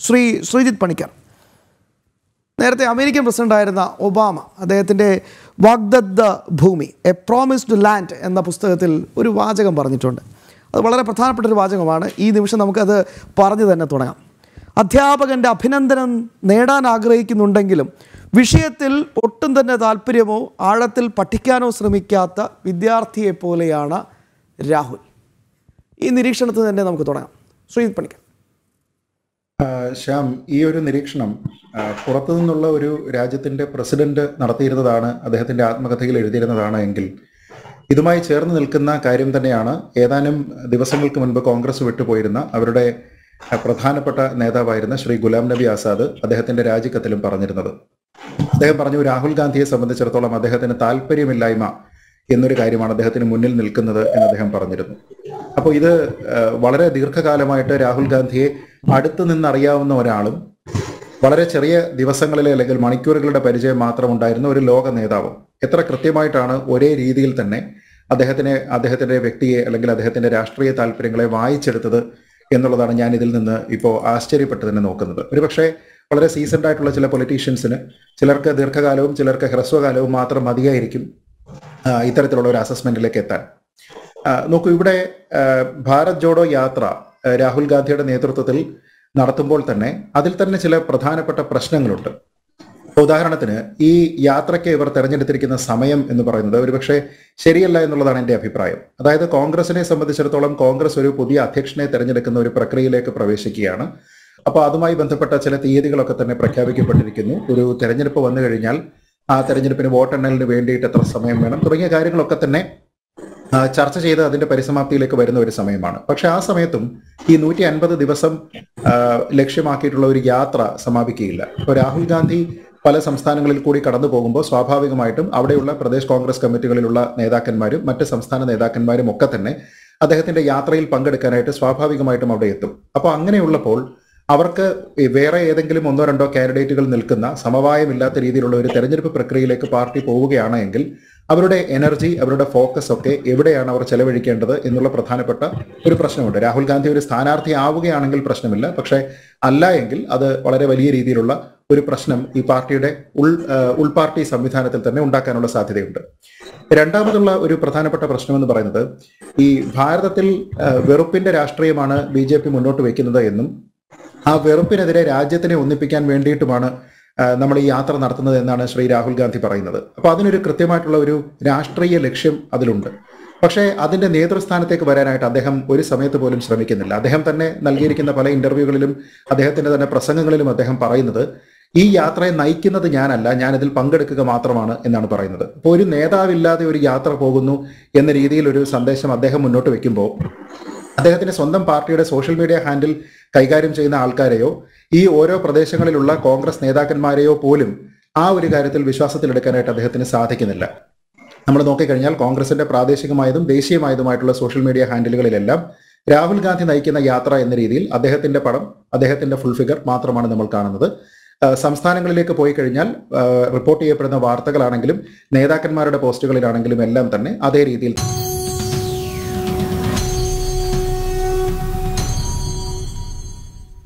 ശ്രീ ശ്രീജിത്ത് പണിക്കർ. നേരത്തെ അമേരിക്കൻ പ്രസിഡന്റായിരുന്ന ഒബാമ അദ്ദേഹത്തിന്റെ വാഗ്ദത്ത ഭൂമി എ പ്രോമിസ്ഡ് ലാൻഡ് എന്ന പുസ്തകത്തിൽ ഒരു വാചകം പറഞ്ഞിട്ടുണ്ട്. അത് വളരെ പ്രധാനപ്പെട്ട ഒരു വാചകമാണ്. ഈ നിമിഷം നമുക്കത് പറഞ്ഞു തന്നെ തുടങ്ങാം. അധ്യാപകന്റെ അഭിനന്ദനം നേടാൻ ആഗ്രഹിക്കുന്നുണ്ടെങ്കിലും വിഷയത്തിൽ ഒട്ടും തന്നെ താല്പര്യമോ ആഴത്തിൽ പഠിക്കാനോ ശ്രമിക്കാത്ത വിദ്യാർത്ഥിയെ പോലെയാണ് രാഹുൽ. ഈ നിരീക്ഷണത്തിൽ തന്നെ നമുക്ക് തുടങ്ങാം. ശ്രീജിത്ത് പണിക്കർ. ശ്യാം ഈ ഒരു നിരീക്ഷണം പുറത്തു നിന്നുള്ള ഒരു രാജ്യത്തിന്റെ പ്രസിഡന്റ് നടത്തിയിരുന്നതാണ് അദ്ദേഹത്തിന്റെ ആത്മകഥയിൽ എഴുതിയിരുന്നതാണ് എങ്കിൽ ഇതുമായി ചേർന്ന് നിൽക്കുന്ന കാര്യം തന്നെയാണ് ഏതാനും ദിവസങ്ങൾക്ക് മുൻപ് കോൺഗ്രസ് വിട്ടുപോയിരുന്ന അവരുടെ പ്രധാനപ്പെട്ട നേതാവായിരുന്ന ശ്രീ ഗുലാം നബി ആസാദ് അദ്ദേഹത്തിന്റെ രാജിക്കത്തിലും പറഞ്ഞിരുന്നത്. അദ്ദേഹം പറഞ്ഞു രാഹുൽ ഗാന്ധിയെ സംബന്ധിച്ചിടത്തോളം അദ്ദേഹത്തിന് താല്പര്യമില്ലായ്മ എന്നൊരു കാര്യമാണ് അദ്ദേഹത്തിന് മുന്നിൽ നിൽക്കുന്നത് എന്ന് അദ്ദേഹം പറഞ്ഞിരുന്നു. അപ്പോൾ ഇത് വളരെ ദീർഘകാലമായിട്ട് രാഹുൽ ഗാന്ധിയെ അടുത്തു നിന്നറിയാവുന്ന ഒരാളും വളരെ ചെറിയ ദിവസങ്ങളിലെ അല്ലെങ്കിൽ മണിക്കൂറുകളുടെ പരിചയം മാത്രം ഉണ്ടായിരുന്ന ഒരു ലോക നേതാവും എത്ര കൃത്യമായിട്ടാണ് ഒരേ രീതിയിൽ തന്നെ അദ്ദേഹത്തിനെ അദ്ദേഹത്തിന്റെ വ്യക്തിയെ അല്ലെങ്കിൽ അദ്ദേഹത്തിന്റെ രാഷ്ട്രീയ താല്പര്യങ്ങളെ വായിച്ചെടുത്തത് എന്നുള്ളതാണ് ഞാൻ ഇതിൽ നിന്ന് ഇപ്പോൾ ആശ്ചര്യപ്പെട്ട് തന്നെ നോക്കുന്നത്. ഒരുപക്ഷെ വളരെ സീസൺഡ് ആയിട്ടുള്ള ചില പൊളിറ്റീഷ്യൻസിന് ചിലർക്ക് ദീർഘകാലവും ചിലർക്ക് ഹ്രസ്വകാലവും മാത്രം മതിയായിരിക്കും. ഇത്തരത്തിലുള്ള ഒരു അസസ്മെന്റിലേക്ക് എത്താൻ. നോക്കൂ ഇവിടെ ഭാരത് ജോഡോ യാത്ര രാഹുൽ ഗാന്ധിയുടെ നേതൃത്വത്തിൽ നടത്തുമ്പോൾ തന്നെ അതിൽ തന്നെ ചില പ്രധാനപ്പെട്ട പ്രശ്നങ്ങളുണ്ട്. ഉദാഹരണത്തിന് ഈ യാത്രയ്ക്ക് ഇവർ തെരഞ്ഞെടുത്തിരിക്കുന്ന സമയം എന്ന് പറയുന്നത് ഒരുപക്ഷെ ശരിയല്ല എന്നുള്ളതാണ് എന്റെ അഭിപ്രായം. അതായത് കോൺഗ്രസിനെ സംബന്ധിച്ചിടത്തോളം കോൺഗ്രസ് ഒരു പുതിയ അധ്യക്ഷനെ തെരഞ്ഞെടുക്കുന്ന ഒരു പ്രക്രിയയിലേക്ക് പ്രവേശിക്കുകയാണ്. അപ്പോൾ അതുമായി ബന്ധപ്പെട്ട ചില തീയതികളൊക്കെ തന്നെ പ്രഖ്യാപിക്കപ്പെട്ടിരിക്കുന്നു. ഒരു തെരഞ്ഞെടുപ്പ് വന്നു കഴിഞ്ഞാൽ ആ തെരഞ്ഞെടുപ്പിന് വോട്ടെണ്ണലിന് വേണ്ടിയിട്ട് എത്ര സമയം വേണം തുടങ്ങിയ കാര്യങ്ങളൊക്കെ തന്നെ ചർച്ച ചെയ്ത് അതിന്റെ പരിസമാപ്തിയിലേക്ക് വരുന്ന ഒരു സമയമാണ്. പക്ഷെ ആ സമയത്തും ഈ നൂറ്റി അൻപത് ദിവസം ലക്ഷ്യമാക്കിയിട്ടുള്ള ഒരു യാത്ര സമാപിക്കുകയില്ല. ഇപ്പോൾ രാഹുൽ ഗാന്ധി പല സംസ്ഥാനങ്ങളിൽ കൂടി കടന്നു പോകുമ്പോൾ സ്വാഭാവികമായിട്ടും അവിടെയുള്ള പ്രദേശ് കോൺഗ്രസ് കമ്മിറ്റികളിലുള്ള നേതാക്കന്മാരും മറ്റ് സംസ്ഥാന നേതാക്കന്മാരും ഒക്കെ തന്നെ അദ്ദേഹത്തിന്റെ യാത്രയിൽ പങ്കെടുക്കാനായിട്ട് സ്വാഭാവികമായിട്ടും അവിടെ എത്തും. അപ്പോൾ അങ്ങനെയുള്ളപ്പോൾ അവർക്ക് വേറെ ഏതെങ്കിലും ഒന്നോ രണ്ടോ കാൻഡിഡേറ്റുകൾ നിൽക്കുന്ന സമവായമില്ലാത്ത രീതിയിലുള്ള ഒരു തെരഞ്ഞെടുപ്പ് പ്രക്രിയയിലേക്ക് പാർട്ടി പോവുകയാണ് എങ്കിൽ അവരുടെ എനർജി അവരുടെ ഫോക്കസ് ഒക്കെ എവിടെയാണ് അവർ ചെലവഴിക്കേണ്ടത് എന്നുള്ള പ്രധാനപ്പെട്ട ഒരു പ്രശ്നമുണ്ട്. രാഹുൽ ഗാന്ധി ഒരു സ്ഥാനാർത്ഥി ആവുകയാണെങ്കിൽ പ്രശ്നമില്ല. പക്ഷേ അല്ല എങ്കിൽ അത് വളരെ വലിയ രീതിയിലുള്ള ഒരു പ്രശ്നം ഈ പാർട്ടിയുടെ ഉൾ ഉൾപാർട്ടി സംവിധാനത്തിൽ തന്നെ ഉണ്ടാക്കാനുള്ള സാധ്യതയുണ്ട്. രണ്ടാമതുള്ള ഒരു പ്രധാനപ്പെട്ട പ്രശ്നം എന്ന് പറയുന്നത് ഈ ഭാരതത്തിൽ വെറുപ്പിന്റെ രാഷ്ട്രീയമാണ് ബി മുന്നോട്ട് വയ്ക്കുന്നത് എന്നും ആ വെറുപ്പിനെതിരെ രാജ്യത്തിനെ ഒന്നിപ്പിക്കാൻ വേണ്ടിയിട്ടുമാണ് നമ്മൾ ഈ യാത്ര നടത്തുന്നത് എന്നാണ് ശ്രീ രാഹുൽ ഗാന്ധി പറയുന്നത്. അപ്പോൾ അതിനൊരു കൃത്യമായിട്ടുള്ള ഒരു രാഷ്ട്രീയ ലക്ഷ്യം അതിലുണ്ട്. പക്ഷേ അതിന്റെ നേതൃസ്ഥാനത്തേക്ക് വരാനായിട്ട് അദ്ദേഹം ഒരു സമയത്ത് പോലും ശ്രമിക്കുന്നില്ല. അദ്ദേഹം തന്നെ നൽകിയിരിക്കുന്ന പല ഇന്റർവ്യൂകളിലും അദ്ദേഹത്തിന്റെ തന്നെ പ്രസംഗങ്ങളിലും അദ്ദേഹം പറയുന്നത് ഈ യാത്രയെ നയിക്കുന്നത് ഞാനല്ല ഞാൻ ഇതിൽ പങ്കെടുക്കുക മാത്രമാണ് എന്നാണ് പറയുന്നത്. അപ്പോൾ ഒരു നേതാവില്ലാതെ ഒരു യാത്ര പോകുന്നു എന്ന രീതിയിൽ ഒരു സന്ദേശം അദ്ദേഹം മുന്നോട്ട് വെക്കുമ്പോൾ അദ്ദേഹത്തിന്റെ സ്വന്തം പാർട്ടിയുടെ സോഷ്യൽ മീഡിയ ഹാൻഡിൽ കൈകാര്യം ചെയ്യുന്ന ആൾക്കാരെയോ ഈ ഓരോ പ്രദേശങ്ങളിലുള്ള കോൺഗ്രസ് നേതാക്കന്മാരെയോ പോലും ആ ഒരു കാര്യത്തിൽ വിശ്വാസത്തിലെടുക്കാനായിട്ട് അദ്ദേഹത്തിന് സാധിക്കുന്നില്ല. നമ്മൾ നോക്കിക്കഴിഞ്ഞാൽ കോൺഗ്രസിന്റെ പ്രാദേശികമായതും ദേശീയമായതുമായിട്ടുള്ള സോഷ്യൽ മീഡിയ ഹാൻഡിലുകളിലെല്ലാം രാഹുൽ ഗാന്ധി നയിക്കുന്ന യാത്ര എന്ന രീതിയിൽ അദ്ദേഹത്തിന്റെ പടം അദ്ദേഹത്തിന്റെ ഫുൾ ഫിഗർ മാത്രമാണ് നമ്മൾ കാണുന്നത്. സംസ്ഥാനങ്ങളിലേക്ക് പോയി കഴിഞ്ഞാൽ റിപ്പോർട്ട് ചെയ്യപ്പെടുന്ന വാർത്തകളാണെങ്കിലും നേതാക്കന്മാരുടെ പോസ്റ്റുകളിലാണെങ്കിലും എല്ലാം തന്നെ അതേ രീതിയിൽ